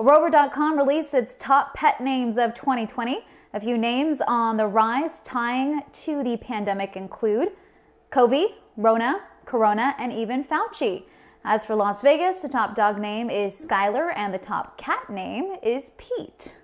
Rover.com released its top pet names of 2020. A few names on the rise tying to the pandemic include Covi, Rona, Corona, and even Fauci. As for Las Vegas, the top dog name is Skylar and the top cat name is Pete.